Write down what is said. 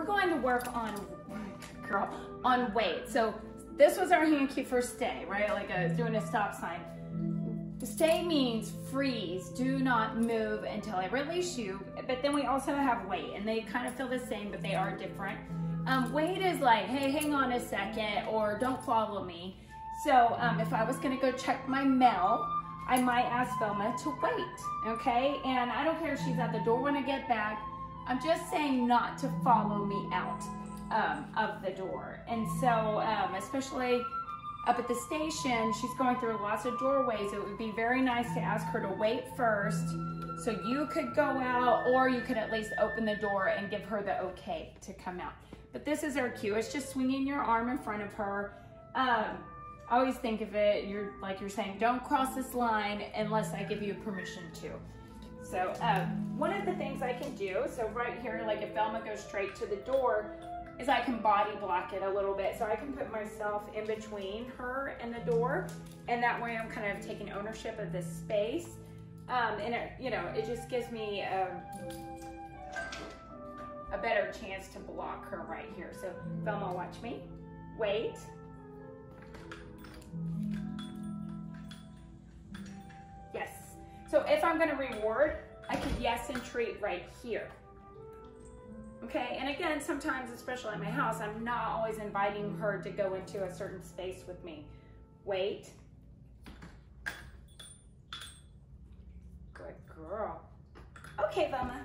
we're going to work on, girl, on wait. So this was our hand cue for stay, right? Like a, doing a stop sign. Stay means freeze, do not move until I release you. But then we also have wait, and they kind of feel the same, but they are different. Um, wait is like, hey, hang on a second, or don't follow me. So um, if I was gonna go check my mail, I might ask Velma to wait, okay? And I don't care if she's at the door when I get back. I'm just saying not to follow me out um, of the door. And so, um, especially up at the station, she's going through lots of doorways. It would be very nice to ask her to wait first so you could go out or you could at least open the door and give her the okay to come out. But this is her cue. It's just swinging your arm in front of her. Um, always think of it, you're like you're saying, don't cross this line unless I give you permission to. So um, one of the things I can do, so right here, like if Velma goes straight to the door, is I can body block it a little bit. So I can put myself in between her and the door, and that way I'm kind of taking ownership of this space. Um, and it, you know, it just gives me um, a better chance to block her right here. So Velma, watch me. Wait. So if I'm gonna reward, I could yes and treat right here. Okay, and again, sometimes, especially at my house, I'm not always inviting her to go into a certain space with me. Wait. Good girl. Okay, Velma,